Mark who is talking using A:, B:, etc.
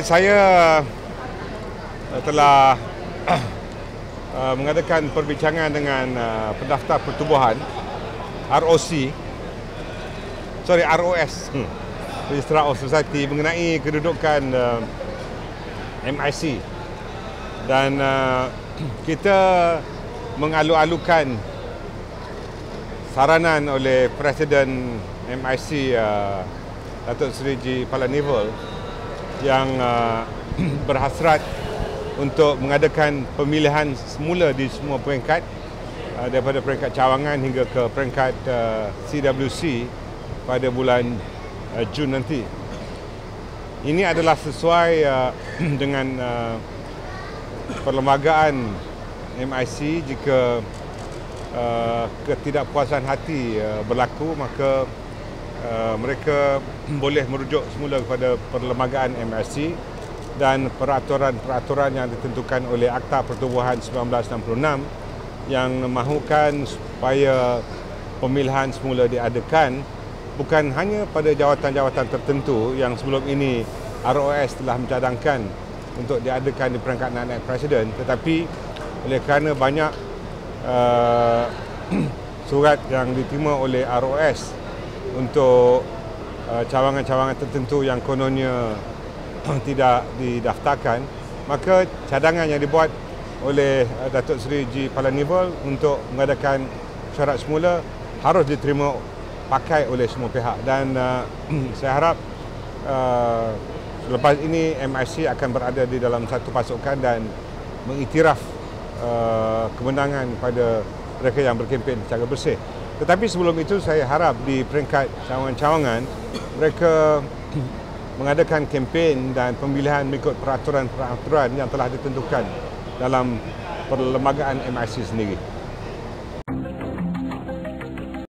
A: Saya uh, telah uh, mengadakan perbincangan dengan pendaftar pertubuhan ROC sorry ROS hmm. Registrar of Society mengenai kedudukan MIC dan kita mengalu-alukan saranan oleh Presiden MIC Datuk Seri G. Palanival yang uh, berhasrat untuk mengadakan pemilihan semula di semua peringkat uh, daripada peringkat cawangan hingga ke peringkat uh, CWC pada bulan uh, Jun nanti. Ini adalah sesuai uh, dengan uh, perlembagaan MIC jika uh, ketidakpuasan hati uh, berlaku maka uh, mereka boleh merujuk semula kepada perlembagaan MIC dan peraturan-peraturan yang ditentukan oleh Akta Pertubuhan 1966 yang mahukan supaya pemilihan semula diadakan bukan hanya pada jawatan-jawatan tertentu yang sebelum ini ROS telah mencadangkan untuk diadakan di perangkat naik-naik presiden tetapi oleh kerana banyak uh, surat yang diterima oleh ROS untuk uh, cawangan-cawangan tertentu yang kononnya tidak didaftarkan maka cadangan yang dibuat oleh uh, Datuk Seri G. Palanival untuk mengadakan syarat semula harus diterima pakai oleh semua pihak dan uh, saya harap uh, selepas ini MIC akan berada di dalam satu pasukan dan mengiktiraf uh, kemenangan pada mereka yang berkempen secara bersih. Tetapi sebelum itu saya harap di peringkat cawangan-cawangan mereka mengadakan kempen dan pemilihan mengikut peraturan-peraturan yang telah ditentukan dalam perlembagaan MIC sendiri.